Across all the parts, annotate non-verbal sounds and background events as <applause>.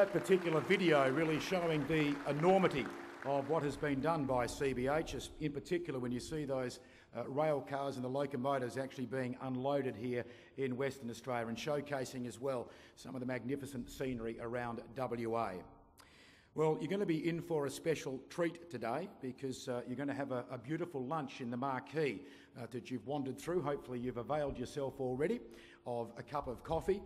That particular video really showing the enormity of what has been done by CBH, in particular when you see those uh, rail cars and the locomotives actually being unloaded here in Western Australia and showcasing as well some of the magnificent scenery around WA. Well, you're going to be in for a special treat today because uh, you're going to have a, a, beautiful lunch in the marquee uh, that you've wandered through. Hopefully, you've availed yourself already of a cup of coffee.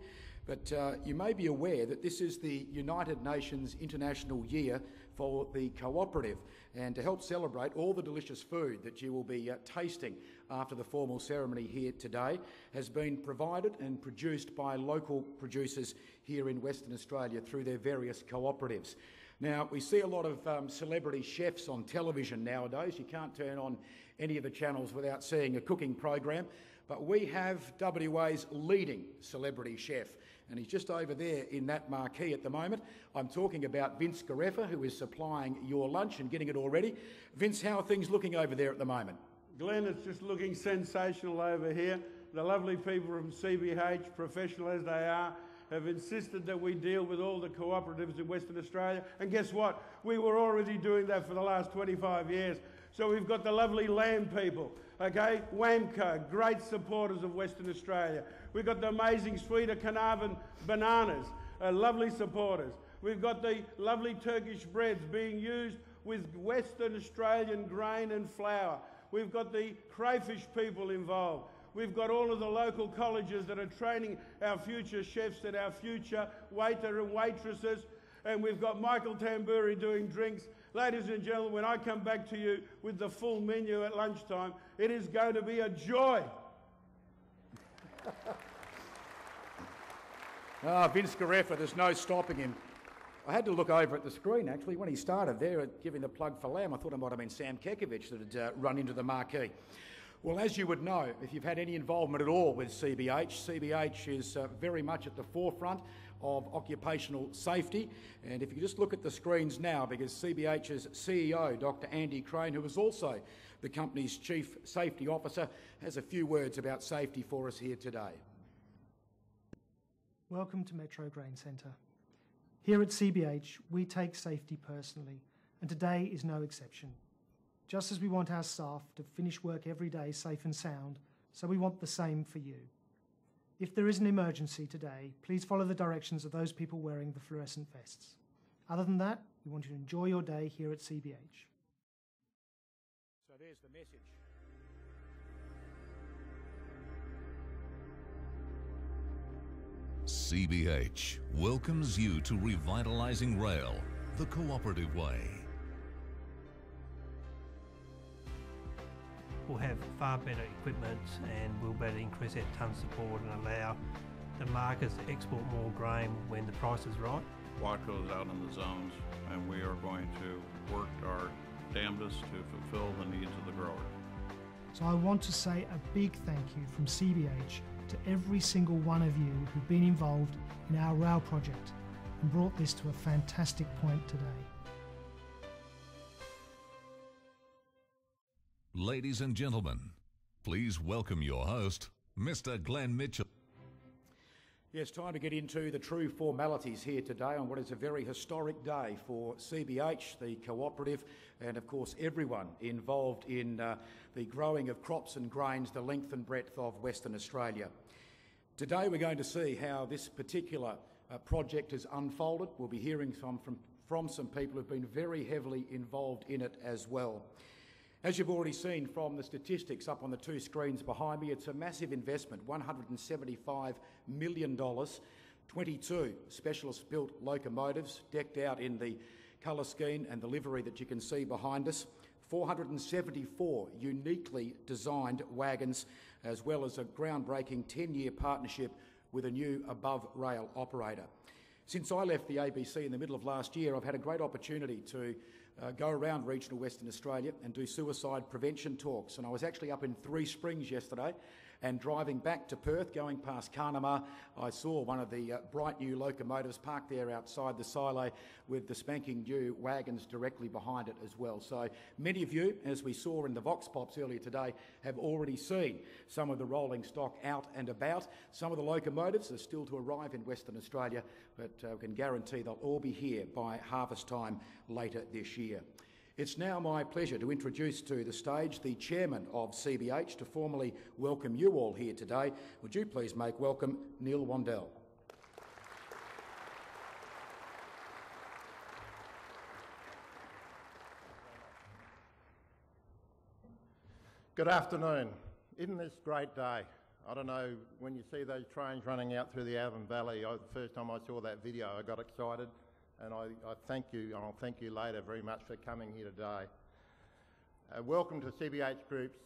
But uh, you may be aware that this is the United Nations International Year for the Cooperative, and to help celebrate all the delicious food that you will be uh, tasting after the formal ceremony here today has been provided and produced by local producers here in Western Australia through their various cooperatives. Now, we see a lot of um, celebrity chefs on television nowadays. You can't turn on any of the channels without seeing a cooking program. But we have WA's leading celebrity chef, and he's just over there in that marquee at the moment. I'm talking about Vince Gareffa, who is supplying your lunch and getting it all ready. Vince, how are things looking over there at the moment? Glenn, it's just looking sensational over here. The lovely people from CBH, professional as they are, have insisted that we deal with all the cooperatives in Western Australia. And guess what? We were already doing that for the last 25 years. So we've got the lovely land people, okay? WAMCO, great supporters of Western Australia. We've got the amazing Sweet of Carnarvon bananas, uh, lovely supporters. We've got the lovely Turkish breads being used with Western Australian grain and flour. We've got the crayfish people involved. We've got all of the local colleges that are training our future chefs and our future waiter and waitresses. And we've got Michael Tamburi doing drinks Ladies and gentlemen, when I come back to you with the full menu at lunchtime, it is going to be a joy. <laughs> ah, Vince Gareffa, there's no stopping him. I had to look over at the screen actually when he started there, giving the plug for Lamb. I thought it might have been Sam Kekovich that had uh, run into the marquee. Well, as you would know, if you've had any involvement at all with CBH, CBH is uh, very much at the forefront of occupational safety. And if you just look at the screens now, because CBH's CEO, Dr. Andy Crane, who is also the company's Chief Safety Officer, has a few words about safety for us here today. Welcome to Metro Grain Centre. Here at CBH, we take safety personally, and today is no exception. Just as we want our staff to finish work every day safe and sound, so we want the same for you. If there is an emergency today, please follow the directions of those people wearing the fluorescent vests. Other than that, we want you to enjoy your day here at CBH. So there's the message. CBH welcomes you to revitalizing rail the cooperative way. We'll have far better equipment and we'll be able to increase our ton support and allow the markets to export more grain when the price is right. Watco is out in the zones and we are going to work our damnedest to fulfill the needs of the grower. So I want to say a big thank you from CBH to every single one of you who've been involved in our rail project and brought this to a fantastic point today. Ladies and gentlemen, please welcome your host, Mr. Glenn Mitchell. Yes, time to get into the true formalities here today on what is a very historic day for CBH, the cooperative, and of course everyone involved in uh, the growing of crops and grains the length and breadth of Western Australia. Today we're going to see how this particular uh, project has unfolded. We'll be hearing from, from, from some people who've been very heavily involved in it as well. As you've already seen from the statistics up on the two screens behind me, it's a massive investment $175 million, 22 specialist built locomotives decked out in the colour scheme and the livery that you can see behind us. 474 uniquely designed wagons, as well as a groundbreaking 10 year partnership with a new above rail operator. Since I left the ABC in the middle of last year, I've had a great opportunity to uh, go around regional Western Australia and do suicide prevention talks. And I was actually up in Three Springs yesterday And driving back to Perth, going past Carnamah, I saw one of the uh, bright new locomotives parked there outside the silo with the spanking new wagons directly behind it as well. So many of you, as we saw in the Vox Pops earlier today, have already seen some of the rolling stock out and about. Some of the locomotives are still to arrive in Western Australia, but uh, we can guarantee they'll all be here by harvest time later this year. It's now my pleasure to introduce to the stage the chairman of CBH to formally welcome you all here today. Would you please make welcome Neil Wandel? Good afternoon. Isn't this great day? I don't know, when you see those trains running out through the Avon Valley, I, the first time I saw that video, I got excited, and I, I thank you, and I'll thank you later very much for coming here today. Uh, welcome to CBH Group's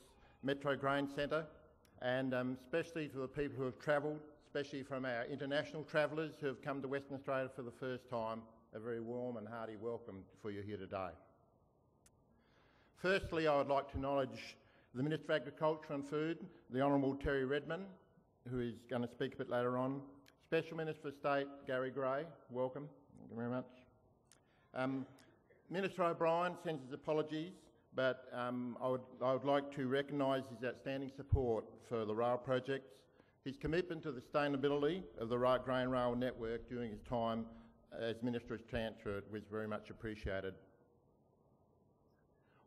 Metro Grain Centre, and um, especially to the people who have travelled, especially from our international travellers who have come to Western Australia for the first time, a very warm and hearty welcome for you here today. Firstly, I would like to acknowledge the Minister for Agriculture and Food, the Honourable Terry Redman, who is going to speak a bit later on. Special Minister for State, Gary Gray, welcome. Thank you very much. Um, Minister O'Brien sends his apologies, but um, I, would, I would like to recognise his outstanding support for the rail projects. His commitment to the sustainability of the Grain Rail network during his time as Minister of Transport was very much appreciated.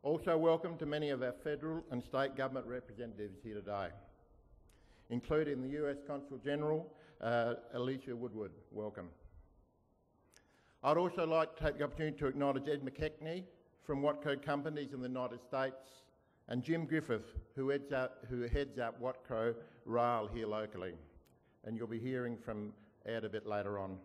Also welcome to many of our federal and state government representatives here today, including the US Consul General, uh, Aleisha Woodward. Welcome. I'd also like to take the opportunity to acknowledge Ed McKechnie from Watco Companies in the United States and Jim Griffith, who heads up, who heads up Watco Rail here locally. And you'll be hearing from Ed a bit later on.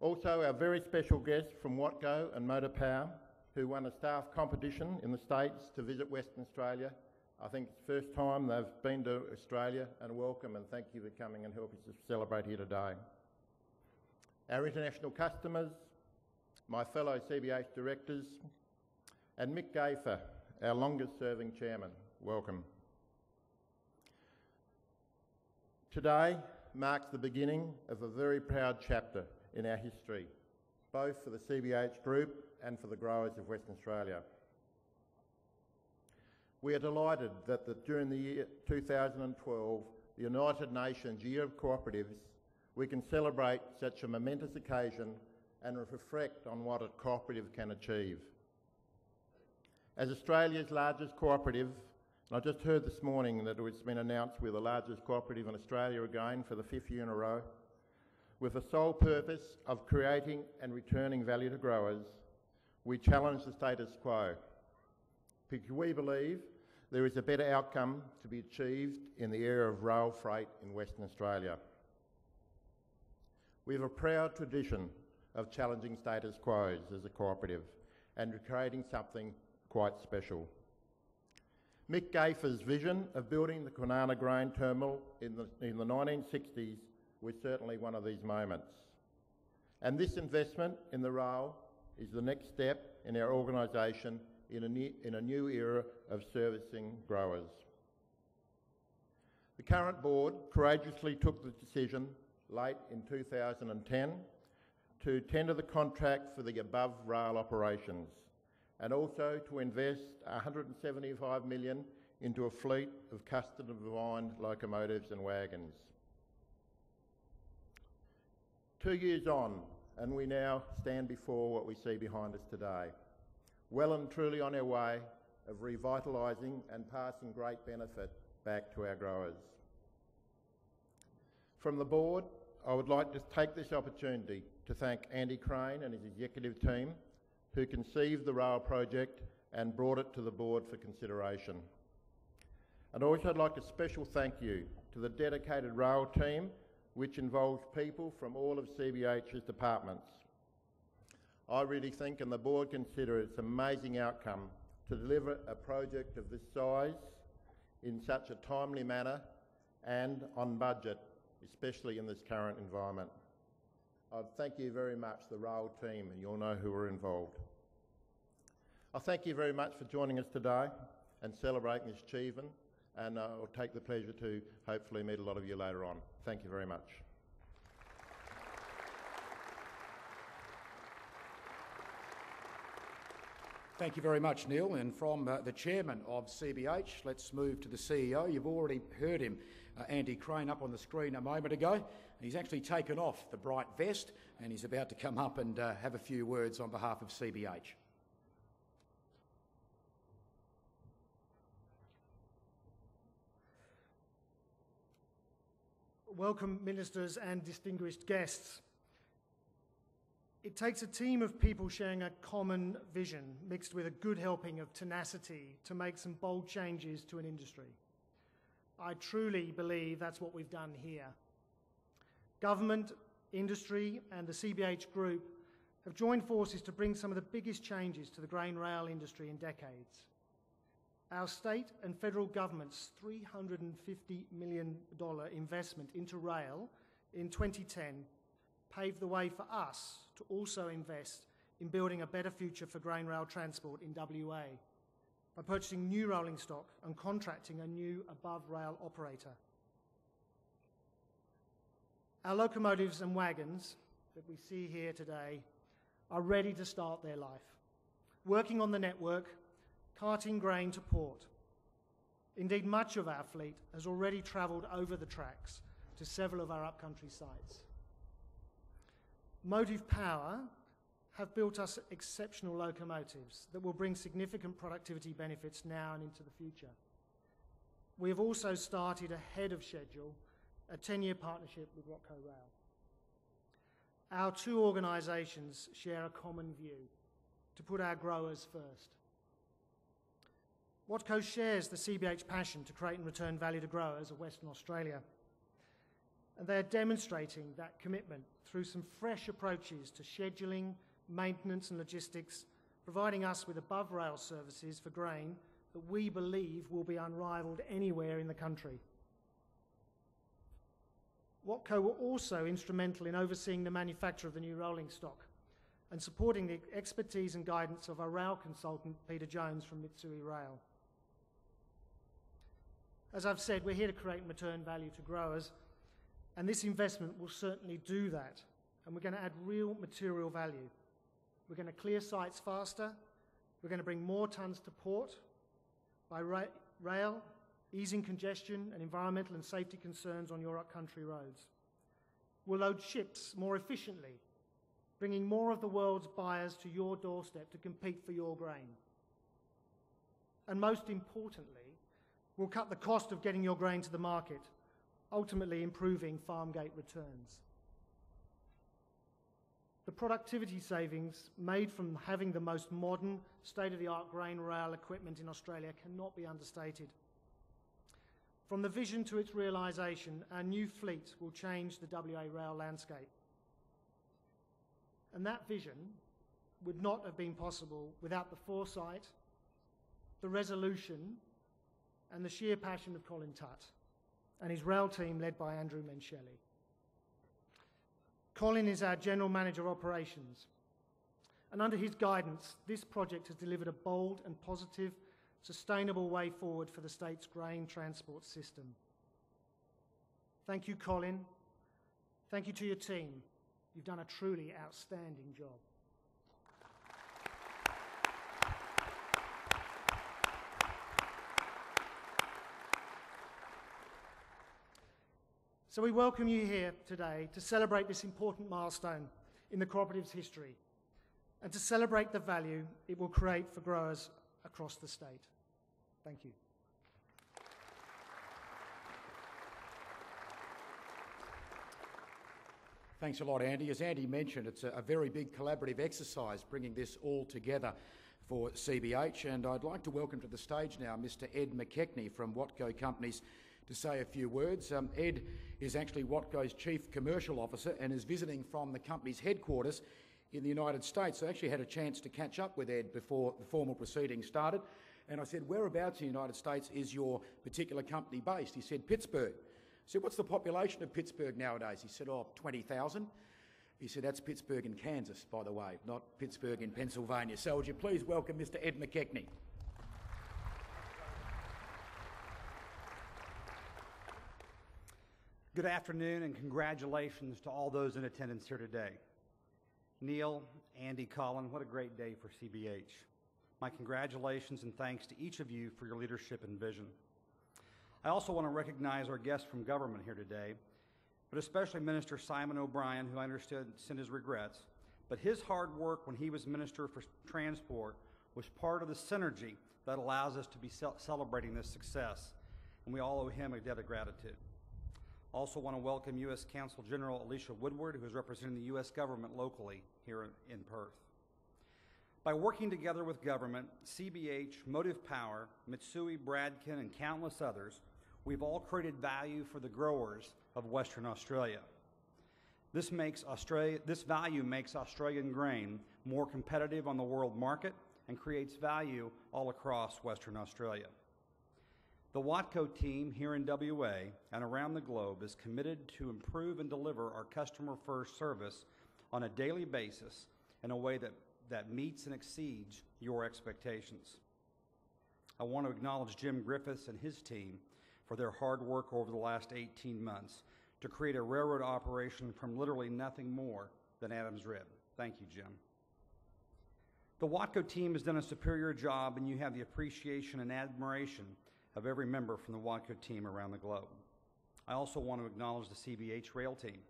Also, our very special guest from Watco and Motive Power, who won a staff competition in the States to visit Western Australia. I think it's the first time they've been to Australia, and welcome and thank you for coming and helping us celebrate here today. Our international customers, my fellow CBH directors, and Mick Gayfer, our longest serving chairman. Welcome. Today marks the beginning of a very proud chapter in our history, both for the CBH Group and for the growers of Western Australia. We are delighted that the, during the year 2012, the United Nations Year of Cooperatives, we can celebrate such a momentous occasion and reflect on what a cooperative can achieve. As Australia's largest cooperative, and I just heard this morning that it's been announced we're the largest cooperative in Australia again for the fifth year in a row, with the sole purpose of creating and returning value to growers, we challenge the status quo because we believe there is a better outcome to be achieved in the area of rail freight in Western Australia. We have a proud tradition of challenging status quos as a cooperative and creating something quite special. Mick Gayfer's vision of building the Kwinana Grain Terminal in the, in the 1960s was certainly one of these moments. And this investment in the rail is the next step in our organisation in in a new era of servicing growers. The current board courageously took the decision late in 2010 to tender the contract for the above rail operations and also to invest 175 million into a fleet of custom-designed locomotives and wagons. Two years on, and we now stand before what we see behind us today, well and truly on our way of revitalising and passing great benefit back to our growers. From the board, I would like to take this opportunity to thank Andy Crane and his executive team who conceived the rail project and brought it to the board for consideration. And also I'd like a special thank you to the dedicated rail team which involves people from all of CBH's departments. I really think, and the board consider it's an amazing outcome to deliver a project of this size in such a timely manner and on budget, especially in this current environment. I thank you very much, the rail team, and you'll know who are involved. I thank you very much for joining us today and celebrating this achievement and uh, I'll take the pleasure to hopefully meet a lot of you later on. Thank you very much. Thank you very much, Neil. And from uh, the chairman of CBH, let's move to the CEO. You've already heard him, uh, Andy Crane, up on the screen a moment ago. He's actually taken off the bright vest and he's about to come up and uh, have a few words on behalf of CBH. Welcome, ministers and distinguished guests. It takes a team of people sharing a common vision mixed with a good helping of tenacity to make some bold changes to an industry. I truly believe that's what we've done here. Government, industry, and the CBH Group have joined forces to bring some of the biggest changes to the grain rail industry in decades. Our state and federal government's $350 million investment into rail in 2010 paved the way for us to also invest in building a better future for grain rail transport in WA by purchasing new rolling stock and contracting a new above rail operator. Our locomotives and wagons that we see here today are ready to start their life, working on the network, carting grain to port. Indeed, much of our fleet has already travelled over the tracks to several of our upcountry sites. Motive Power have built us exceptional locomotives that will bring significant productivity benefits now and into the future. We have also started ahead of schedule a 10 year partnership with Watco Rail. Our two organisations share a common view to put our growers first. Watco shares the CBH passion to create and return value to growers of Western Australia. And they're demonstrating that commitment through some fresh approaches to scheduling, maintenance, and logistics, providing us with above rail services for grain that we believe will be unrivaled anywhere in the country. Watco were also instrumental in overseeing the manufacture of the new rolling stock and supporting the expertise and guidance of our rail consultant, Peter Jones from Mitsui Rail. As I've said, we're here to create and return value to growers and this investment will certainly do that. And we're going to add real material value. We're going to clear sites faster. We're going to bring more tonnes to port by ra- rail, easing congestion and environmental and safety concerns on your upcountry roads. We'll load ships more efficiently, bringing more of the world's buyers to your doorstep to compete for your grain. And most importantly, we'll cut the cost of getting your grain to the market ultimately improving farm gate returns. The productivity savings made from having the most modern, state of the art grain rail equipment in Australia cannot be understated. From the vision to its realisation, our new fleet will change the WA rail landscape. And that vision would not have been possible without the foresight, the resolution, and the sheer passion of Colin Tutt and his rail team led by Andrew Menchelli. Colin is our General Manager of Operations, and under his guidance, this project has delivered a bold and positive, sustainable way forward for the state's grain transport system. Thank you, Colin. Thank you to your team. You've done a truly outstanding job. So we welcome you here today to celebrate this important milestone in the cooperative's history and to celebrate the value it will create for growers across the state. Thank you. Thanks a lot, Andy. As Andy mentioned, it's a, a, very big collaborative exercise bringing this all together for CBH. And I'd like to welcome to the stage now Mr. Ed McKechnie from Watco Companies to say a few words. Um, Ed is actually Watco's Chief Commercial Officer and is visiting from the company's headquarters in the United States. I actually had a chance to catch up with Ed before the formal proceedings started. And I said, Whereabouts in the United States is your particular company based? He said, Pittsburgh. I said, What's the population of Pittsburgh nowadays? He said, Oh, 20,000. He said, That's Pittsburgh in Kansas, by the way, not Pittsburgh in Pennsylvania. So, would you please welcome Mr. Ed McKechnie? Good afternoon and congratulations to all those in attendance here today. Neil, Andy, Colin, what a great day for CBH. My congratulations and thanks to each of you for your leadership and vision. I also want to recognize our guests from government here today, but especially Minister Simon O'Brien, who I understood sent his regrets. But his hard work when he was Minister for Transport was part of the synergy that allows us to be celebrating this success, and we all owe him a debt of gratitude. Also want to welcome U.S. Consul General Aleisha Woodward, who is representing the U.S. government locally here in Perth. By working together with government, CBH, Motive Power, Mitsui, Bradken, and countless others, we've all created value for the growers of Western Australia. This, makes Australia, this value makes Australian grain more competitive on the world market and creates value all across Western Australia. The Watco team here in WA and around the globe is committed to improve and deliver our customer first service on a daily basis in a way that, that meets and exceeds your expectations. I want to acknowledge Jim Griffiths and his team for their hard work over the last 18 months to create a railroad operation from literally nothing more than Adams Rib. Thank you, Jim. The Watco team has done a superior job, and you have the appreciation and admiration of every member from the Watco team around the globe. I also want to acknowledge the CBH rail team.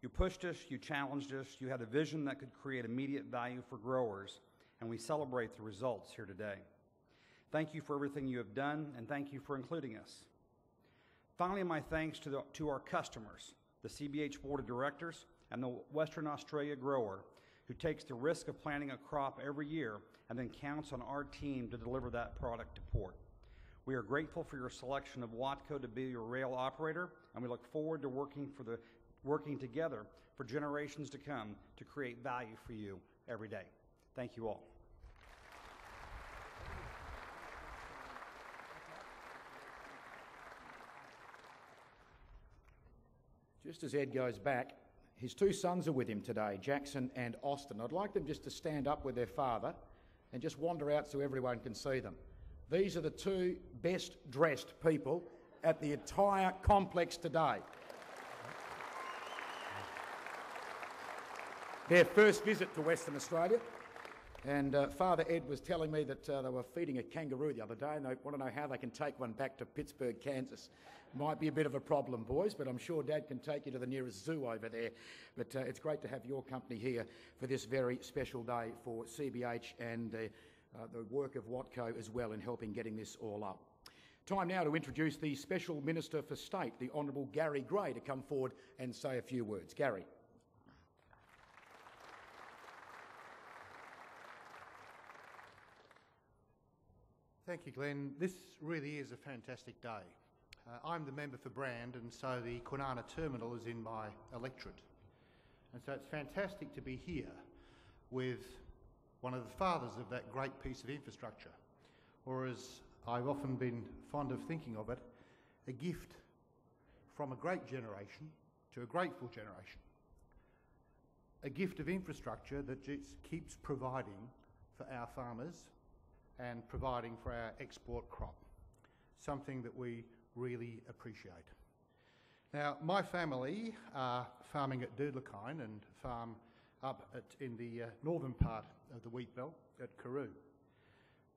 You pushed us, you challenged us, you had a vision that could create immediate value for growers, and we celebrate the results here today. Thank you for everything you have done, and thank you for including us. Finally, my thanks to, the, to our customers, the CBH Board of Directors, and the Western Australia grower who takes the risk of planting a crop every year and then counts on our team to deliver that product to port. We are grateful for your selection of Watco to be your rail operator, and we look forward to working, for the, working together for generations to come to create value for you every day. Thank you all. Just as Ed goes back, his two sons are with him today, Jackson and Austin. I'd like them just to stand up with their father and just wander out so everyone can see them. These are the two best dressed people at the entire complex today. Their first visit to Western Australia. And uh, Father Ed was telling me that uh, they were feeding a kangaroo the other day and they want to know how they can take one back to Pittsburgh, Kansas. Might be a bit of a problem, boys, but I'm sure Dad can take you to the nearest zoo over there. But uh, it's great to have your company here for this very special day for CBH and uh, the work of Watco as well in helping getting this all up. Time now to introduce the Special Minister for State, the Honourable Gary Gray, to come forward and say a few words. Gary. Thank you, Glenn. This really is a fantastic day. Uh, I'm the member for Brand, and so the Kwinana terminal is in my electorate. And so it's fantastic to be here with one of the fathers of that great piece of infrastructure, or as I've often been fond of thinking of it, a gift from a great generation to a grateful generation. A gift of infrastructure that just keeps providing for our farmers and providing for our export crop, something that we really appreciate. Now, my family are farming at Doodlakine and farm up at, in the uh, northern part of the wheat belt at Karoo.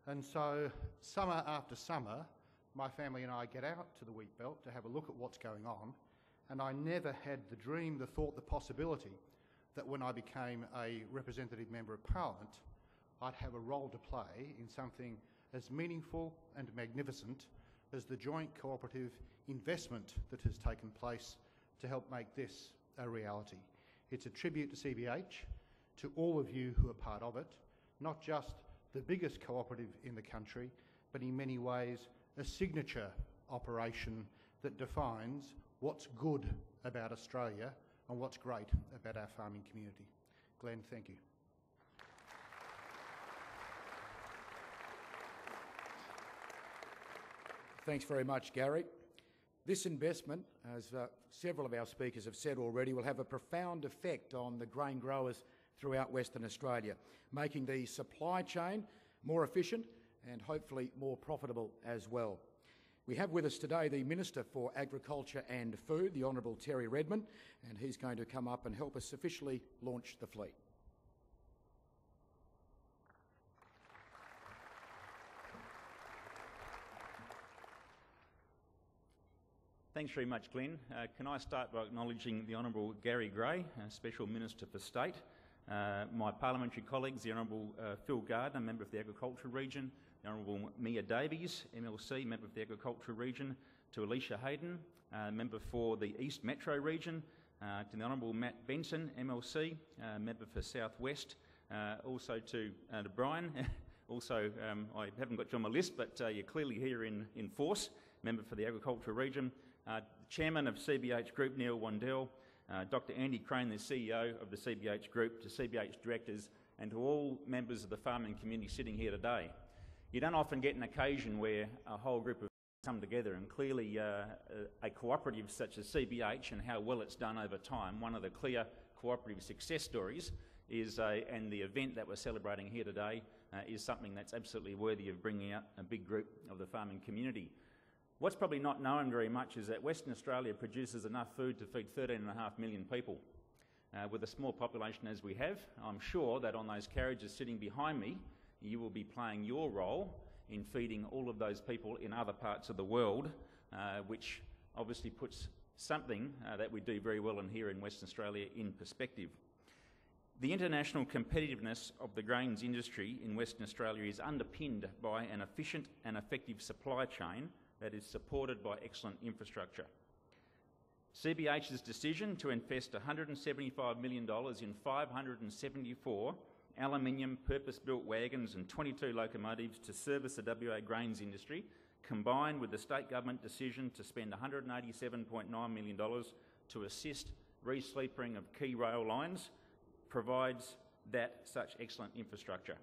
And so, summer after summer, my family and I get out to the wheat belt to have a look at what's going on. And I never had the dream, the thought, the possibility that when I became a representative member of parliament, I'd have a role to play in something as meaningful and magnificent as the joint cooperative investment that has taken place to help make this a reality. It's a tribute to CBH, to all of you who are part of it, not just the biggest cooperative in the country, but in many ways a signature operation that defines what's good about Australia and what's great about our farming community. Glenn, thank you. Thanks very much, Gary. This investment, as uh, several of our speakers have said already, will have a profound effect on the grain growers throughout Western Australia, making the supply chain more efficient and hopefully more profitable as well. We have with us today the Minister for Agriculture and Food, the Honourable Terry Redman, and he's going to come up and help us officially launch the fleet. Thanks very much, Glenn. Uh, can I start by acknowledging the Honourable Gary Gray, uh, Special Minister for State, uh, my parliamentary colleagues, the Honourable uh, Phil Gardner, Member of the Agriculture Region, the Honourable Mia Davies, MLC, Member of the Agriculture Region, to Alyssa Hayden, uh, Member for the East Metro Region, uh, to the Honourable Matt Benson, MLC, Member for South West, also to, to Brian. <laughs> also, um, I haven't got you on my list, but you're clearly here in, in force, Member for the Agriculture Region. Uh, Chairman of CBH Group, Neil Wandel, uh, Dr. Andy Crane, the CEO of the CBH Group, to CBH directors, and to all members of the farming community sitting here today. You don't often get an occasion where a whole group of come together, and clearly uh, a cooperative such as CBH and how well it's done over time, one of the clear cooperative success stories is, uh, and the event that we're celebrating here today uh, is something that's absolutely worthy of bringing out a big group of the farming community. What's probably not known very much is that Western Australia produces enough food to feed 13.5 million people. Uh, with a small population as we have, I'm sure that on those carriages sitting behind me, you will be playing your role in feeding all of those people in other parts of the world, uh, which obviously puts something uh, that we do very well in here in Western Australia in perspective. The international competitiveness of the grains industry in Western Australia is underpinned by an efficient and effective supply chain that is supported by excellent infrastructure. CBH's decision to invest $175 million in 574 aluminium purpose-built wagons and 22 locomotives to service the WA grains industry, combined with the state government decision to spend $187.9 million to assist resleepering of key rail lines, provides that such excellent infrastructure.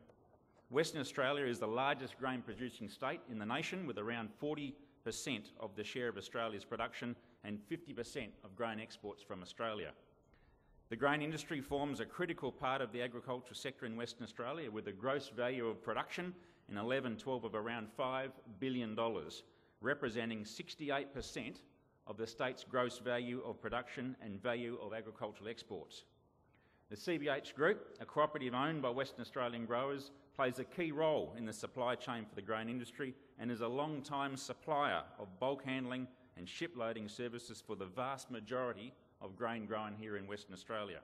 Western Australia is the largest grain producing state in the nation with around 40 percent of the share of Australia's production and 50% of grain exports from Australia. The grain industry forms a critical part of the agriculture sector in Western Australia with a gross value of production in 11-12 of around $5 billion, representing 68% of the state's gross value of production and value of agricultural exports. The CBH Group, a cooperative owned by Western Australian growers, plays a key role in the supply chain for the grain industry and is a long-time supplier of bulk handling and ship loading services for the vast majority of grain grown here in Western Australia.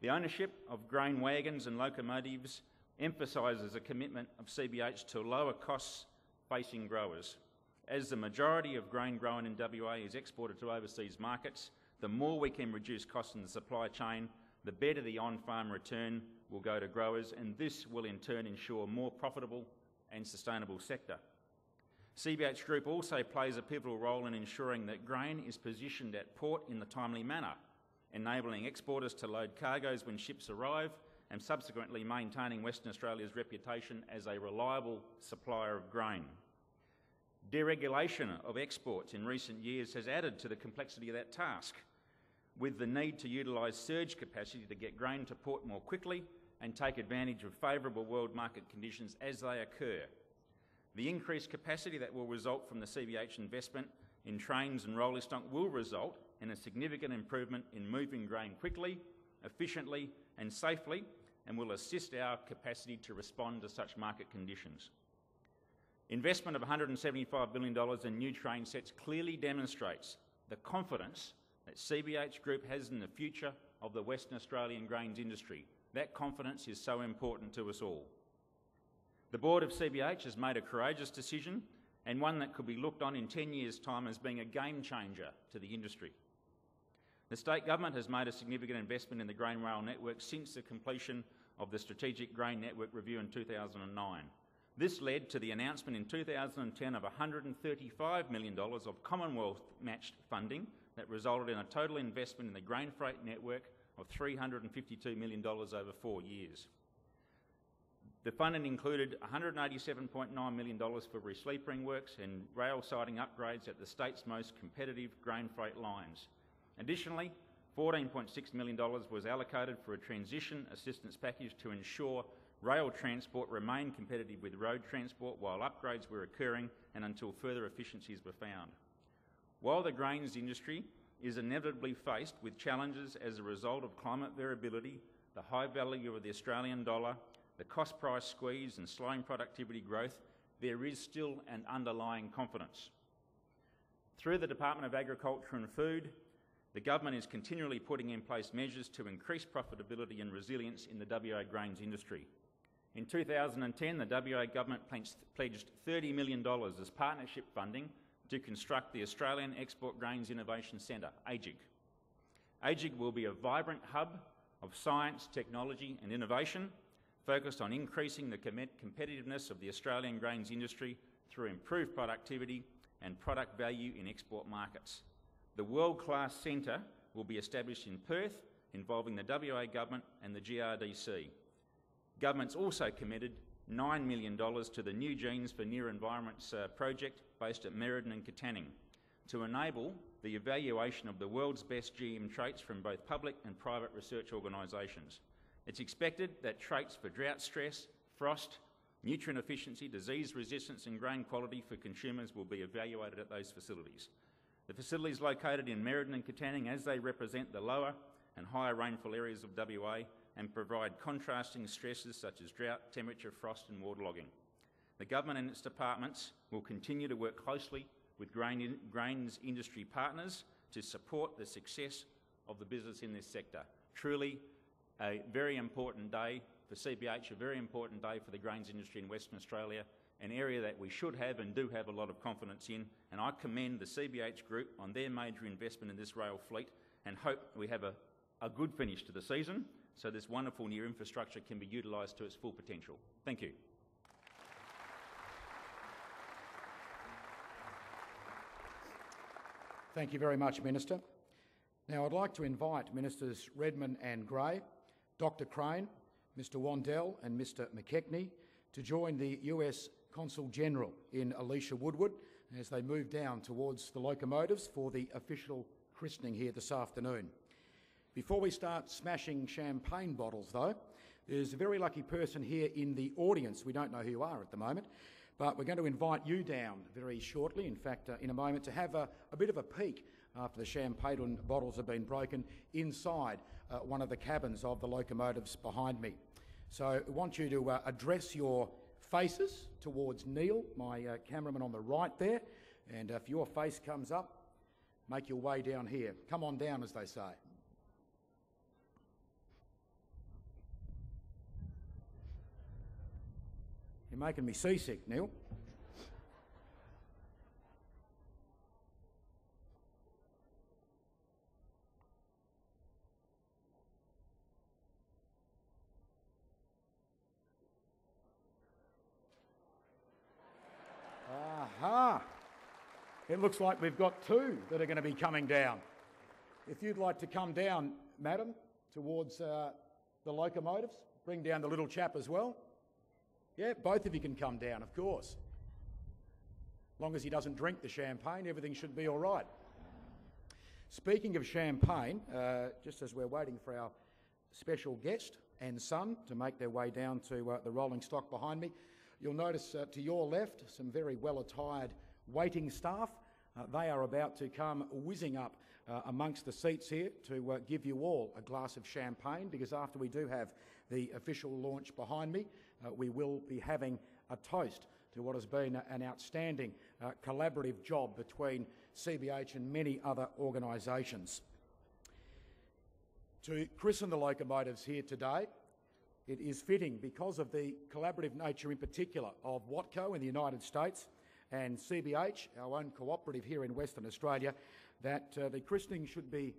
The ownership of grain wagons and locomotives emphasises a commitment of CBH to lower costs facing growers. As the majority of grain grown in WA is exported to overseas markets, the more we can reduce costs in the supply chain, the better the on-farm return will go to growers, and this will in turn ensure more profitable and sustainable sector. CBH Group also plays a pivotal role in ensuring that grain is positioned at port in the timely manner, enabling exporters to load cargoes when ships arrive and subsequently maintaining Western Australia's reputation as a reliable supplier of grain. Deregulation of exports in recent years has added to the complexity of that task, with the need to utilise surge capacity to get grain to port more quickly and take advantage of favourable world market conditions as they occur. The increased capacity that will result from the CBH investment in trains and rolling stock will result in a significant improvement in moving grain quickly, efficiently and safely and will assist our capacity to respond to such market conditions. Investment of $175 billion in new train sets clearly demonstrates the confidence that CBH Group has in the future of the Western Australian grains industry that confidence is so important to us all. The board of CBH has made a courageous decision and one that could be looked on in 10 years' time as being a game changer to the industry. The state government has made a significant investment in the grain rail network since the completion of the Strategic Grain Network Review in 2009. This led to the announcement in 2010 of $135 million of Commonwealth matched funding that resulted in a total investment in the grain freight network of $352 million over four years. The funding included $187.9 million for resleepering works and rail siding upgrades at the state's most competitive grain freight lines. Additionally, $14.6 million was allocated for a transition assistance package to ensure rail transport remained competitive with road transport while upgrades were occurring and until further efficiencies were found. While the grains industry is inevitably faced with challenges as a result of climate variability, the high value of the Australian dollar, the cost price squeeze, and slowing productivity growth, there is still an underlying confidence. Through the Department of Agriculture and Food, the government is continually putting in place measures to increase profitability and resilience in the WA grains industry. In 2010, the WA government pledged $30 million as partnership funding to construct the Australian Export Grains Innovation Centre, AEGIC. AEGIC will be a vibrant hub of science, technology and innovation focused on increasing the competitiveness of the Australian grains industry through improved productivity and product value in export markets. The world-class centre will be established in Perth, involving the WA Government and the GRDC. Government's also committed $9 million to the New Genes for New Environments uh, project based at Merredin and Katanning to enable the evaluation of the world's best GM traits from both public and private research organisations. It's expected that traits for drought stress, frost, nutrient efficiency, disease resistance and grain quality for consumers will be evaluated at those facilities. The facilities located in Merredin and Katanning as they represent the lower and higher rainfall areas of WA and provide contrasting stresses such as drought, temperature, frost and waterlogging. The government and its departments will continue to work closely with grain in, grains industry partners to support the success of the business in this sector. Truly a very important day for CBH, a very important day for the grains industry in Western Australia, an area that we should have and do have a lot of confidence in. And I commend the CBH Group on their major investment in this rail fleet and hope we have a, a good finish to the season so this wonderful new infrastructure can be utilised to its full potential. Thank you. Thank you very much, Minister. Now I'd like to invite Ministers Redman and Gray, Dr Crane, Mr Wandel and Mr McKechnie to join the US Consul General in Aleisha Woodward as they move down towards the locomotives for the official christening here this afternoon. Before we start smashing champagne bottles, though, there's a very lucky person here in the audience. We don't know who you are at the moment, but we're going to invite you down very shortly, in fact, uh, in a moment, to have a, a, bit of a peek after the champagne bottles have been broken inside uh, one of the cabins of the locomotives behind me. So I want you to uh, address your faces towards Neil, my uh, cameraman on the right there, and if your face comes up, make your way down here. Come on down, as they say. You're making me seasick, Neil. Aha! It looks like we've got two that are going to be coming down. If you'd like to come down, madam, towards uh, the locomotives, bring down the little chap as well. Yeah, both of you can come down, of course. Long as he doesn't drink the champagne, everything should be all right. Speaking of champagne, uh, just as we're waiting for our special guest and son to make their way down to uh, the rolling stock behind me, you'll notice uh, to your left some very well attired waiting staff. Uh, they are about to come whizzing up uh, amongst the seats here to uh, give you all a glass of champagne because after we do have the official launch behind me, uh, we will be having a toast to what has been an outstanding uh, collaborative job between CBH and many other organisations. To christen the locomotives here today, it is fitting because of the collaborative nature in particular of Watco in the United States and CBH, our own cooperative here in Western Australia, that uh, the christening should be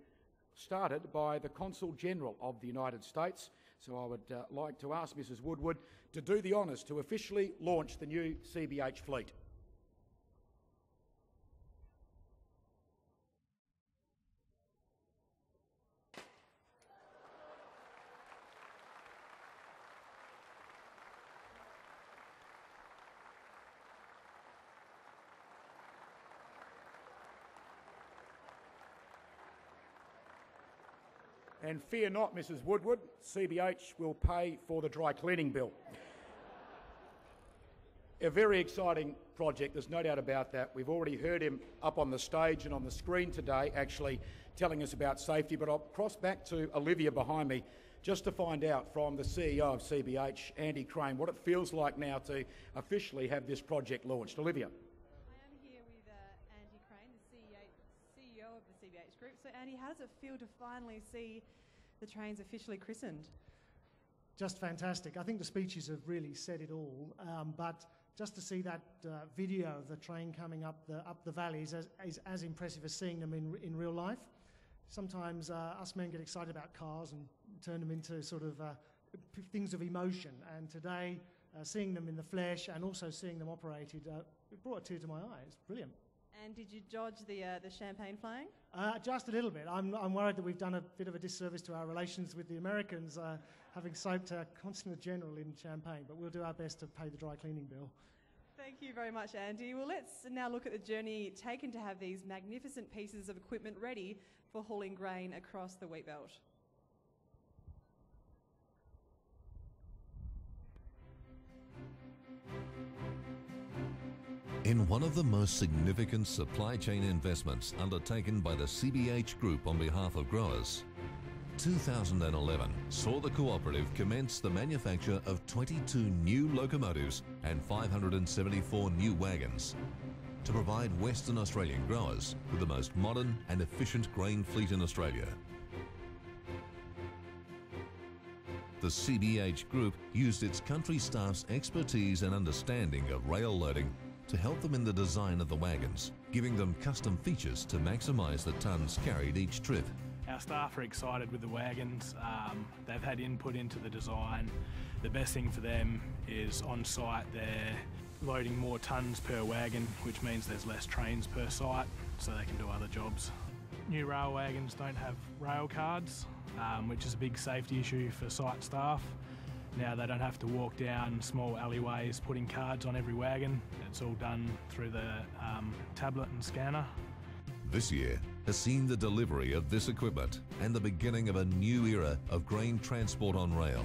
started by the Consul General of the United States. So I would uh, like to ask Mrs Woodward to do the honours to officially launch the new CBH fleet. And fear not, Mrs Woodward, CBH will pay for the dry cleaning bill. a very exciting project, there's no doubt about that. We've already heard him up on the stage and on the screen today actually telling us about safety, but I'll cross back to Olivia behind me just to find out from the CEO of CBH, Andy Crane, what it feels like now to officially have this project launched. Olivia. I am here with uh, Andy Crane, the CEO, CEO of the CBH Group. So, Andy, how does it feel to finally see the trains officially christened? Just fantastic. I think the speeches have really said it all. Um, but just to see that uh, video of the train coming up the up the valley is as, is as impressive as seeing them in in real life. Sometimes uh, us men get excited about cars and turn them into sort of uh, things of emotion. And today, uh, seeing them in the flesh and also seeing them operated, uh, it brought a tear to my eyes. Brilliant. And did you dodge the, uh, the champagne flying? Uh, just a little bit. I'm, I'm worried that we've done a bit of a disservice to our relations with the Americans, uh, having soaked our consular general in champagne, but we'll do our best to pay the dry cleaning bill. Thank you very much, Andy. Well, let's now look at the journey taken to have these magnificent pieces of equipment ready for hauling grain across the wheat belt. In one of the most significant supply chain investments undertaken by the CBH Group on behalf of growers, 2011 saw the cooperative commence the manufacture of 22 new locomotives and 574 new wagons to provide Western Australian growers with the most modern and efficient grain fleet in Australia. The CBH Group used its country staff's expertise and understanding of rail loading to help them in the design of the wagons, giving them custom features to maximise the tonnes carried each trip. Our staff are excited with the wagons. Um, they've had input into the design. The best thing for them is on site they're loading more tonnes per wagon, which means there's less trains per site, so they can do other jobs. New rail wagons don't have rail cards, um, which is a big safety issue for site staff. Now they don't have to walk down small alleyways putting cards on every wagon. It's all done through the um, tablet and scanner. This year has seen the delivery of this equipment and the beginning of a new era of grain transport on rail.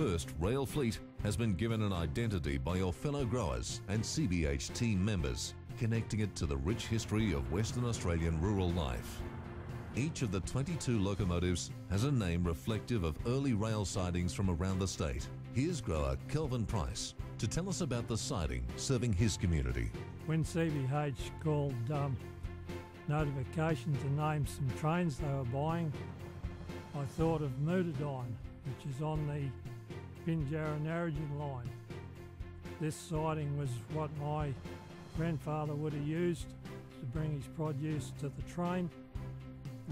First rail fleet has been given an identity by your fellow growers and CBH team members, connecting it to the rich history of Western Australian rural life. Each of the 22 locomotives has a name reflective of early rail sidings from around the state. Here's grower Kelvin Price to tell us about the siding serving his community. When CBH called um, notification to name some trains they were buying, I thought of Mutadine, which is on the Pinjarra Narrogin line. This siding was what my grandfather would have used to bring his produce to the train.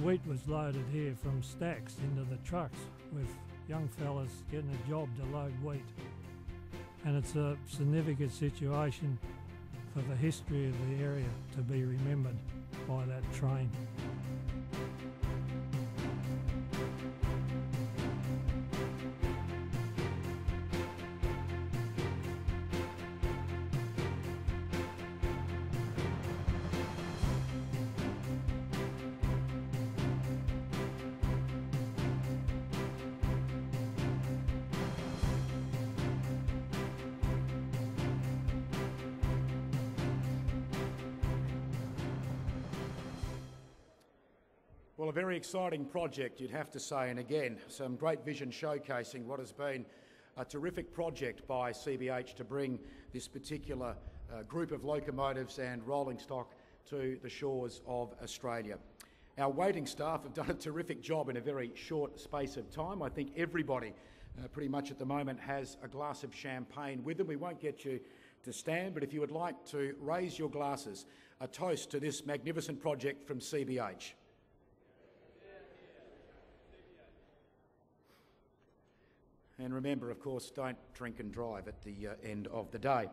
Wheat was loaded here from stacks into the trucks with young fellas getting a job to load wheat. And it's a significant situation for the history of the area to be remembered by that train. Exciting project, you'd have to say, and again, some great vision showcasing what has been a terrific project by CBH to bring this particular uh, group of locomotives and rolling stock to the shores of Australia. Our waiting staff have <laughs> done a terrific job in a very short space of time. I think everybody uh, pretty much at the moment has a glass of champagne with them. We won't get you to stand, but if you would like to raise your glasses, a toast to this magnificent project from CBH. And remember, of course, don't drink and drive at the uh, end of the day.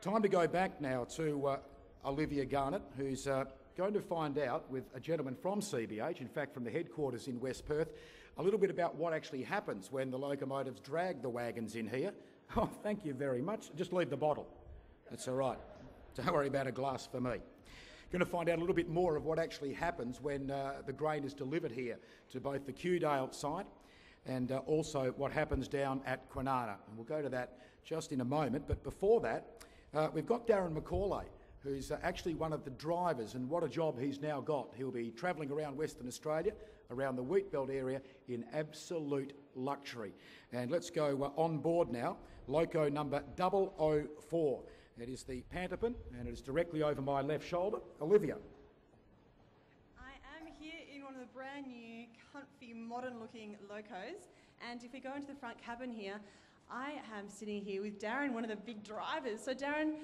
Time to go back now to uh, Olivia Garnett, who's uh, going to find out with a gentleman from CBH, in fact, from the headquarters in West Perth, a little bit about what actually happens when the locomotives drag the wagons in here. <laughs> Oh, thank you very much. Just leave the bottle. That's all right. Don't worry about a glass for me. Going to find out a little bit more of what actually happens when uh, the grain is delivered here to both the Kewdale site and uh, also what happens down at Kwinana. And we'll go to that just in a moment. But before that, uh, we've got Darren McCauley, who's uh, actually one of the drivers, and what a job he's now got. He'll be travelling around Western Australia, around the Wheatbelt area, in absolute luxury. And let's go uh, on board now. Loco number 004. It is the Pantapin, and it is directly over my left shoulder. Olivia. I am here in one of the brand new, comfy, modern looking locos. And if we go into the front cabin here, I am sitting here with Darren, one of the big drivers. So, Darren,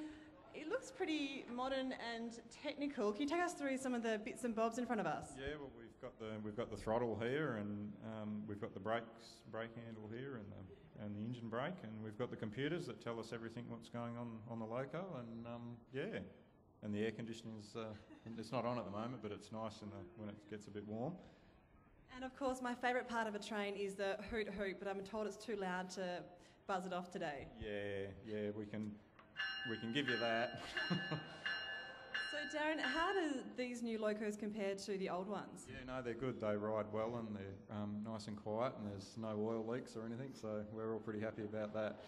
it looks pretty modern and technical. Can you take us through some of the bits and bobs in front of us? Yeah, well, we've got the we've got the throttle here, and um, we've got the brakes brake handle here, and the and the engine brake, and we've got the computers that tell us everything what's going on on the loco, and um, yeah, and the air conditioning is uh, it's not on at the moment, but it's nice in the, when it gets a bit warm. And of course, my favourite part of a train is the hoot hoot, but I'm told it's too loud to buzz it off today. Yeah, yeah, we can we can give you that. <laughs> So, Darren, how do these new locos compare to the old ones? Yeah, no, they're good. They ride well and they're um, nice and quiet, and there's no oil leaks or anything, so we're all pretty happy about that.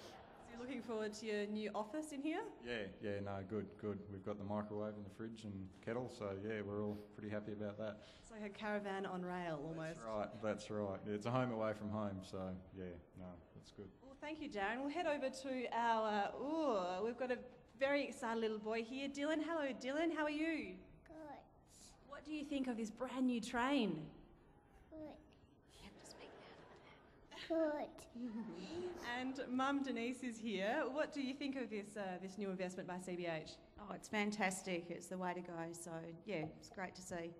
So, you're looking forward to your new office in here? Yeah, yeah, no, good, good. We've got the microwave and the fridge and kettle, so yeah, we're all pretty happy about that. It's like a caravan on rail almost. That's right, that's right. It's a home away from home, so yeah, no, that's good. Well, thank you, Darren. We'll head over to our. Uh, ooh, we've got a very excited little boy here. Dylan, hello, Dylan. How are you? Good. What do you think of this brand new train? Good. Good. and Mum Denise is here. What do you think of this uh, this new investment by CBH? Oh, it's fantastic. It's the way to go. So yeah, it's great to see.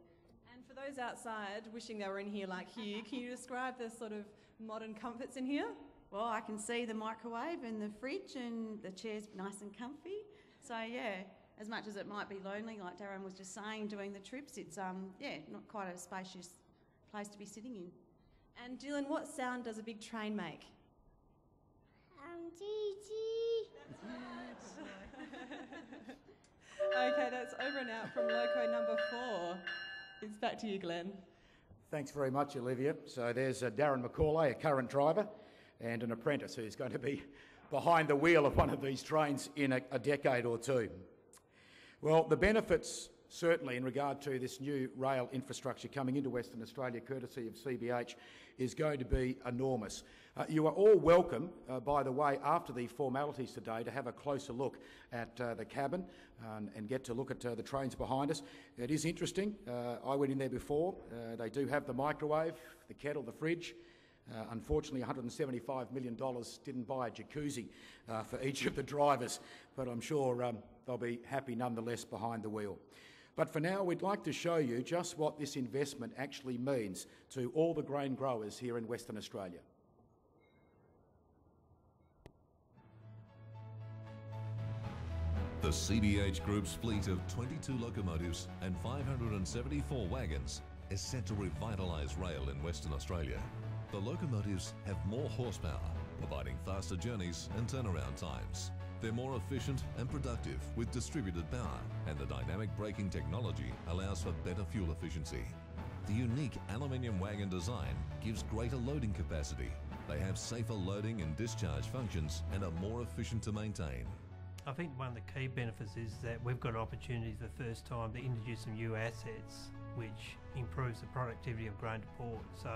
And for those outside wishing they were in here like you, can you describe the sort of modern comforts in here? Well, I can see the microwave and the fridge, and the chair's nice and comfy. So yeah, as much as it might be lonely, like Darren was just saying, doing the trips, it's um yeah, not quite a spacious place to be sitting in. And Dylan, what sound does a big train make? Um, Gigi. <laughs> okay, that's over and out from loco number four. It's back to you, Glenn. Thanks very much, Olivia. So there's uh, Darren McCauley, a current driver, and an apprentice who's going to be behind the wheel of one of these trains in a, a decade or two. Well, the benefits certainly in regard to this new rail infrastructure coming into Western Australia, courtesy of CBH, is going to be enormous. Uh, you are all welcome, uh, by the way, after the formalities today, to have a closer look at uh, the cabin and, and, get to look at uh, the trains behind us. It is interesting. Uh, I went in there before. Uh, they do have the microwave, the kettle, the fridge. unfortunately, $175 million didn't buy a jacuzzi for each of the drivers, but I'm sure um, they'll be happy nonetheless behind the wheel. But for now, we'd like to show you just what this investment actually means to all the grain growers here in Western Australia. The CBH Group's fleet of 22 locomotives and 574 wagons is set to revitalise rail in Western Australia. The locomotives have more horsepower, providing faster journeys and turnaround times. They're more efficient and productive with distributed power, and the dynamic braking technology allows for better fuel efficiency. The unique aluminium wagon design gives greater loading capacity. They have safer loading and discharge functions and are more efficient to maintain. I think one of the key benefits is that we've got an opportunity for the first time to introduce some new assets which improves the productivity of grain to port. So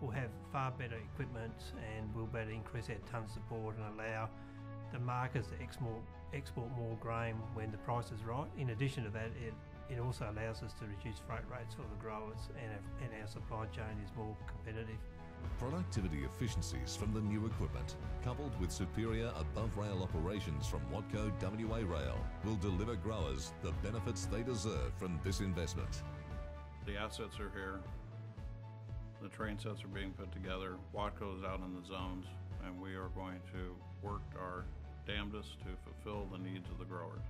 we'll have far better equipment and we'll be able to increase our tonne support and allow the markers to export, export more grain when the price is right. In addition to that, it, it also allows us to reduce freight rates for the growers and, and our supply chain is more competitive. Productivity efficiencies from the new equipment, coupled with superior above rail operations from Watco WA Rail, will deliver growers the benefits they deserve from this investment. The assets are here. The train sets are being put together. Watco is out in the zones, and we are going to work our damned to fulfill the needs of the growers.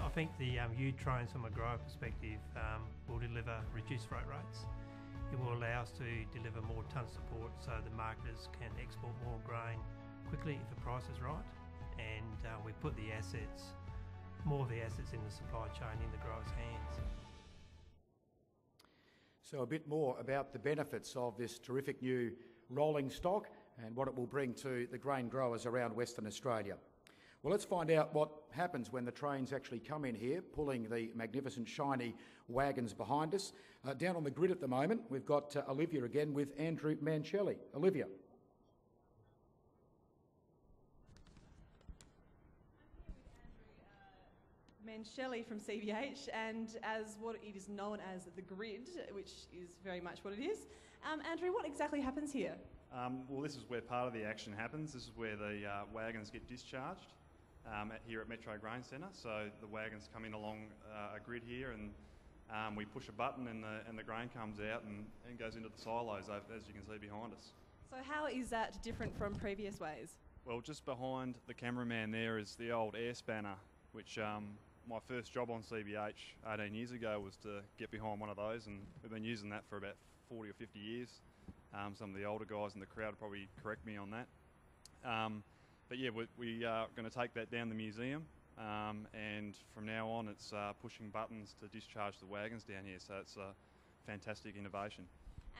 I think the um, U trains from a grower perspective um, will deliver reduced freight rates. It will allow us to deliver more ton support so the marketers can export more grain quickly if the price is right. And uh, we put the assets, more of the assets in the supply chain in the growers' hands. So, a bit more about the benefits of this terrific new rolling stock and what it will bring to the grain growers around Western Australia. Well, let's find out what happens when the trains actually come in here, pulling the magnificent shiny wagons behind us. Uh, down on the grid at the moment, we've got uh, Olivia again with Andrew Mancelli. Olivia. Mancelli from CBH, and as what it is known as the grid, which is very much what it is. Um, Andrew, what exactly happens here? Um, well, this is where part of the action happens. This is where the uh, wagons get discharged um, at, here at Metro Grain Centre. So the wagons come in along uh, a grid here, and um, we push a button, and the and the grain comes out and, and goes into the silos, as you can see behind us. So how is that different from previous ways? Well, just behind the cameraman there is the old air spanner, which um, my first job on CBH 18 years ago was to get behind one of those, and we've been using that for about 40 or 50 years. Um, some of the older guys in the crowd probably correct me on that. Um, but yeah, we, we are going to take that down the museum, um, and from now on, it's uh, pushing buttons to discharge the wagons down here. So it's a fantastic innovation.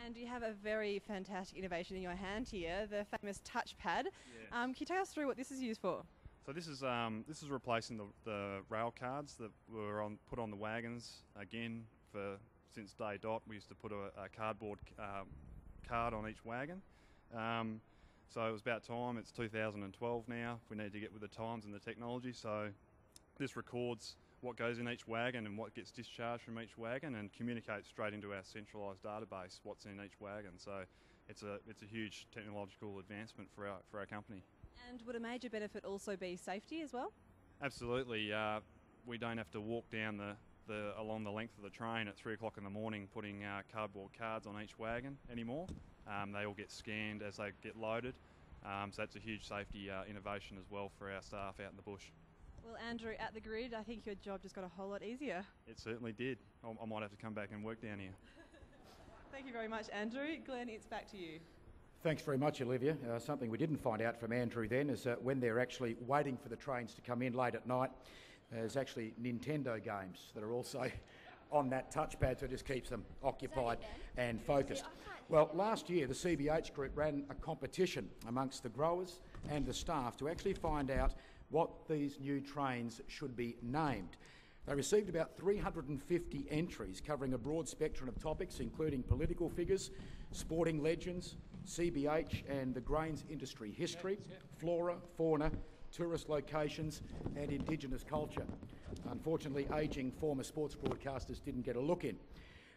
And you have a very fantastic innovation in your hand here, the famous touchpad. Yes. Um, can you take us through what this is used for? So this is um, this is replacing the, the rail cards that were on put on the wagons again for since day dot. We used to put a, a cardboard um, card on each wagon. Um, so it was about time. It's 2012 now. We need to get with the times and the technology. So this records what goes in each wagon and what gets discharged from each wagon, and communicates straight into our centralised database what's in each wagon. So it's a it's a huge technological advancement for our for our company. And would a major benefit also be safety as well? Absolutely. Uh, we don't have to walk down the, the along the length of the train at three o'clock in the morning putting uh, cardboard cards on each wagon anymore. Um, they all get scanned as they get loaded. Um, so that's a huge safety uh, innovation as well for our staff out in the bush. Well, Andrew, at the grid, I think your job just got a whole lot easier. It certainly did. I, I might have to come back and work down here. <laughs> Thank you very much, Andrew. Glenn, it's back to you. Thanks very much, Olivia. Uh, something we didn't find out from Andrew then is that when they're actually waiting for the trains to come in late at night, there's actually Nintendo games that are also on that touchpad, so it just keeps them occupied and focused. Well, last year the CBH Group ran a competition amongst the growers and the staff to actually find out what these new trains should be named. They received about 350 entries covering a broad spectrum of topics, including political figures, sporting legends, CBH and the grains industry history, flora, fauna, tourist locations, and Indigenous culture. Unfortunately, ageing former sports broadcasters didn't get a look in.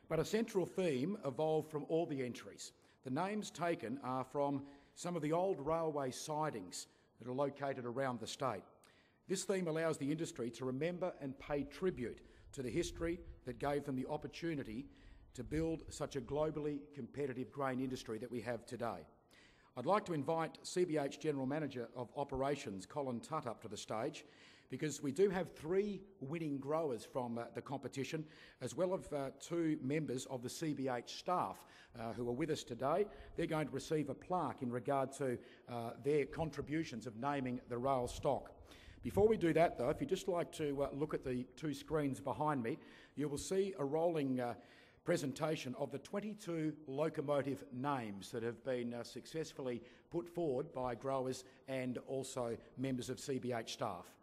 But a central theme evolved from all the entries. The names taken are from some of the old railway sidings that are located around the state. This theme allows the industry to remember and pay tribute to the history that gave them the opportunity to build such a globally competitive grain industry that we have today. I'd like to invite CBH General Manager of Operations, Colin Tutt, up to the stage because we do have three winning growers from uh, the competition, as well as uh, two members of the CBH staff uh, who are with us today. They're going to receive a plaque in regard to uh, their contributions of naming the rail stock. Before we do that, though, if you'd just like to uh, look at the two screens behind me, you will see a rolling uh, presentation of the 22 locomotive names that have been uh, successfully put forward by growers and also members of CBH staff.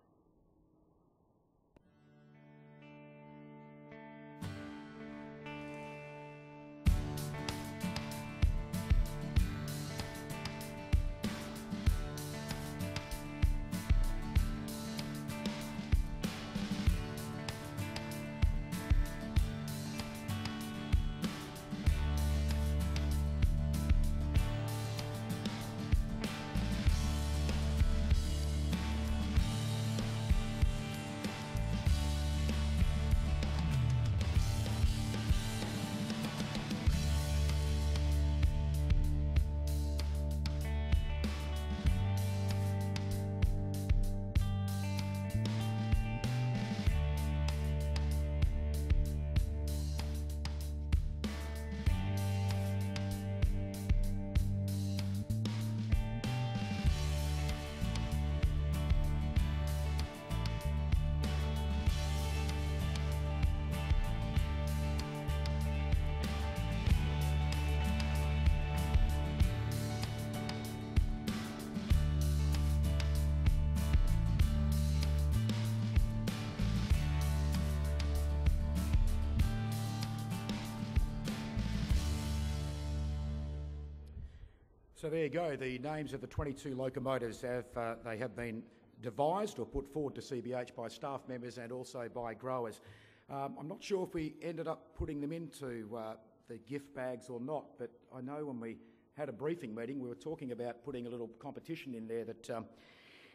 So there you go. The names of the 22 locomotives have uh, they have been devised or put forward to CBH by staff members and also by growers. Um, I'm not sure if we ended up putting them into uh, the gift bags or not, but I know when we had a briefing meeting, we were talking about putting a little competition in there that um,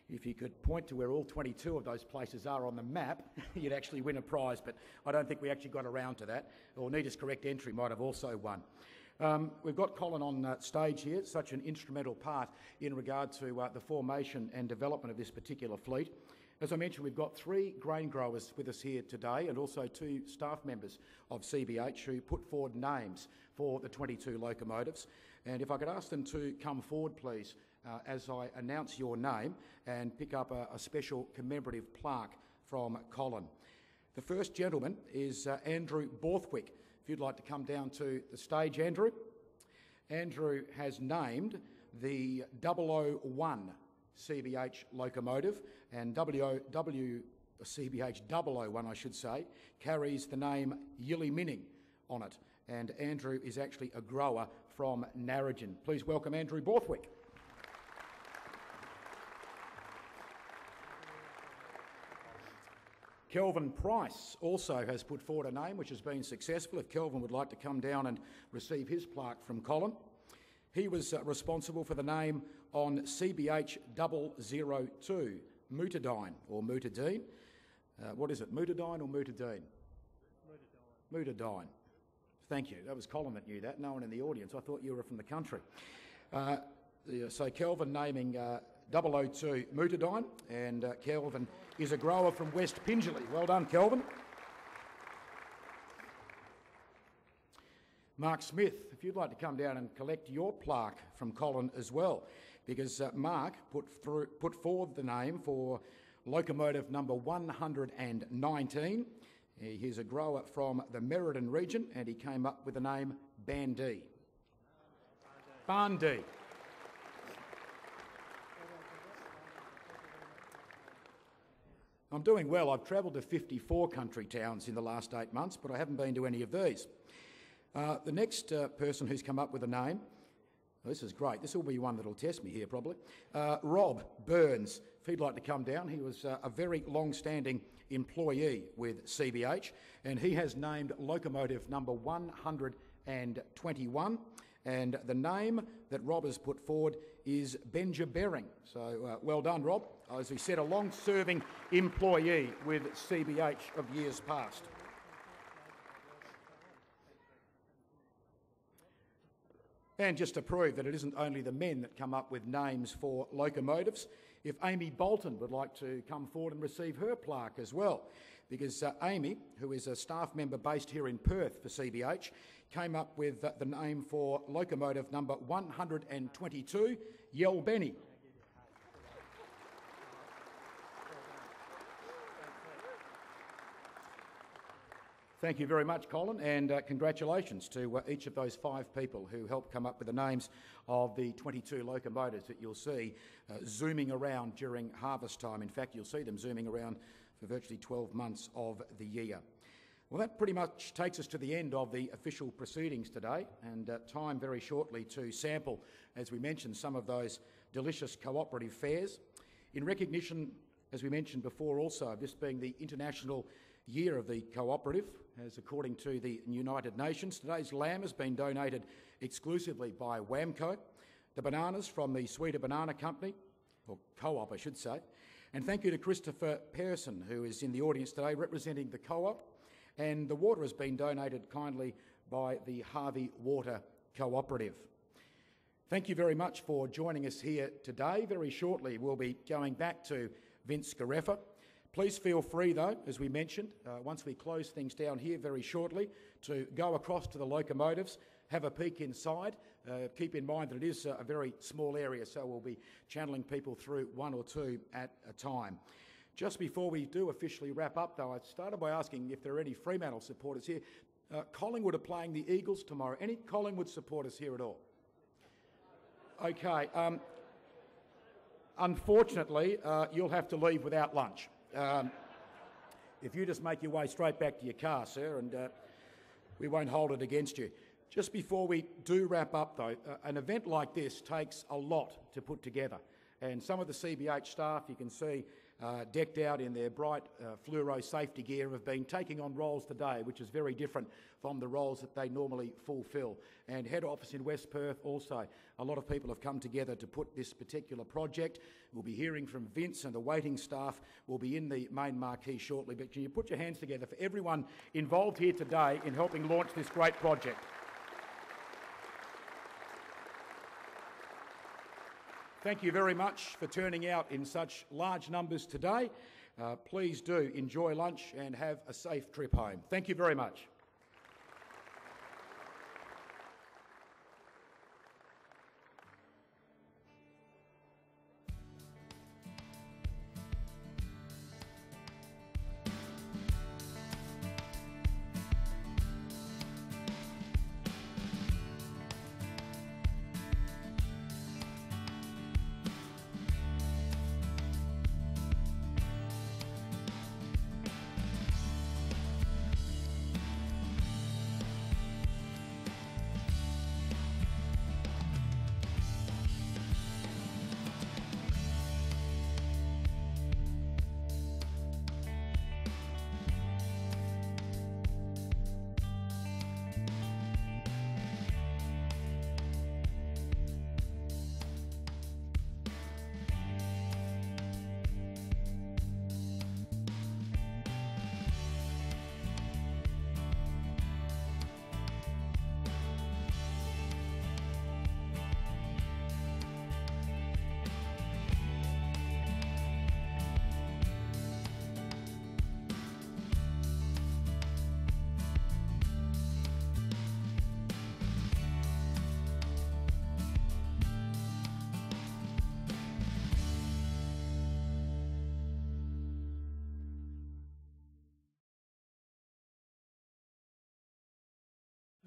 if you could point to where all 22 of those places are on the map, <laughs> you'd actually win a prize, but I don't think we actually got around to that. Or Nita's correct entry might have also won. Um, we've got Colin on uh, stage here, such an instrumental part in regard to uh, the formation and development of this particular fleet. As I mentioned, we've got three grain growers with us here today and also two staff members of CBH who put forward names for the 22 locomotives. And if I could ask them to come forward, please, uh, as I announce your name and pick up a, a, special commemorative plaque from Colin. The first gentleman is uh, Andrew Borthwick. You'd like to come down to the stage, Andrew. Andrew has named the 001 CBH locomotive, and WO, w, CBH 001, I should say, carries the name Yilliminning on it. And Andrew is actually a grower from Narrogin. Please welcome Andrew Borthwick. Kelvin Price also has put forward a name which has been successful. If Kelvin would like to come down and receive his plaque from Colin. He was uh, responsible for the name on CBH 002, Mutadine or Mutadine. Uh, what is it, Mutadine or Mutadine? Mutadine. Mutadine. Thank you. That was Colin that knew that. No one in the audience. I thought you were from the country. Uh, so Kelvin naming uh, 002 Mutadine, and uh, Kelvin is a grower from West Pingelly. Well done, Kelvin. Mark Smith, if you'd like to come down and collect your plaque from Colin as well, because uh, Mark put, through, put forward the name for locomotive number 119. He's a grower from the Merredin region and he came up with the name Bandee. Bandee. I'm doing well. I've travelled to 54 country towns in the last eight months, but I haven't been to any of these. Uh, the next uh, person who's come up with a name, oh, this is great, this will be one that'll test me here probably, uh, Rob Burns. If he'd like to come down, he was uh, a very long standing employee with CBH and he has named locomotive number 121 and the name that Rob has put forward is Benjaberring. So uh, well done, Rob. As he said, a long serving employee with CBH of years past. And just to prove that it isn't only the men that come up with names for locomotives, if Amy Bolton would like to come forward and receive her plaque as well, because uh, Amy, who is a staff member based here in Perth for CBH, came up with uh, the name for locomotive number 122, Yelbeni. Thank you very much, Colin, and uh, congratulations to uh, each of those five people who helped come up with the names of the 22 locomotives that you'll see uh, zooming around during harvest time. In fact, you'll see them zooming around for virtually 12 months of the year. Well, that pretty much takes us to the end of the official proceedings today, and uh, time very shortly to sample, as we mentioned, some of those delicious cooperative fares. In recognition, as we mentioned before, also of this being the International Year of the Cooperative, as according to the United Nations. Today's lamb has been donated exclusively by WAMMCO, the bananas from the Sweeter Banana Company, or co-op I should say, and thank you to Christopher Pearson, who is in the audience today representing the co-op, and the water has been donated kindly by the Harvey Water Cooperative. Thank you very much for joining us here today. Very shortly, we'll be going back to Vince Garreffa Please feel free, though, as we mentioned, uh, once we close things down here very shortly, to go across to the locomotives, have a peek inside. Uh, keep in mind that it is a very small area, so we'll be channeling people through one or two at a time. Just before we do officially wrap up, though, I started by asking if there are any Fremantle supporters here. Uh, Collingwood are playing the Eagles tomorrow. Any Collingwood supporters here at all? Okay. Um, unfortunately, uh, you'll have to leave without lunch. Um, if you just make your way straight back to your car, sir, and uh, we won't hold it against you. Just before we do wrap up, though, uh, an event like this takes a lot to put together. And some of the CBH staff, you can see, uh, decked out in their bright uh, fluoro safety gear, have been taking on roles today, which is very different from the roles that they normally fulfil. And head office in West Perth also, a lot of people have come together to put this particular project. We'll be hearing from Vince and the waiting staff will be in the main marquee shortly. But can you put your hands together for everyone involved here today in helping launch this great project? Thank you very much for turning out in such large numbers today. Uh, please do enjoy lunch and have a safe trip home. Thank you very much.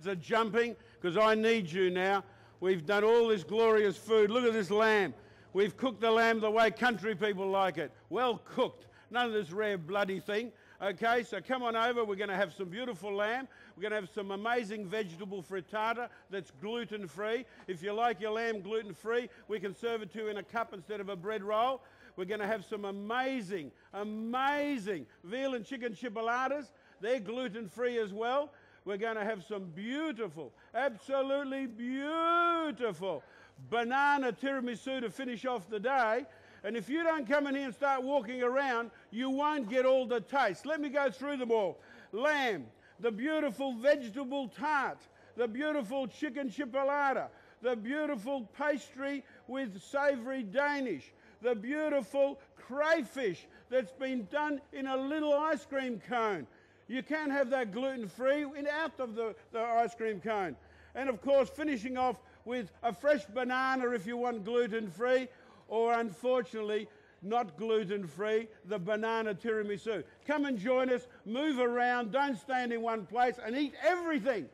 Are jumping because I need you now. We've done all this glorious food. Look at this lamb. We've cooked the lamb the way country people like it. Well cooked. None of this rare bloody thing. Okay, so come on over. We're going to have some beautiful lamb. We're going to have some amazing vegetable frittata that's gluten free. If you like your lamb gluten free, we can serve it to you in a cup instead of a bread roll. We're going to have some amazing, amazing veal and chicken chipolatas. They're gluten free as well. We're going to have some beautiful, absolutely beautiful banana tiramisu to finish off the day. And if you don't come in here and start walking around, you won't get all the taste. Let me go through them all. Lamb, the beautiful vegetable tart, the beautiful chicken chipolata, the beautiful pastry with savoury Danish, the beautiful crayfish that's been done in a little ice cream cone. You can't have that gluten free out of the, the ice cream cone. And of course, finishing off with a fresh banana if you want gluten free, or unfortunately, not gluten free, the banana tiramisu. Come and join us, move around, don't stand in one place, and eat everything.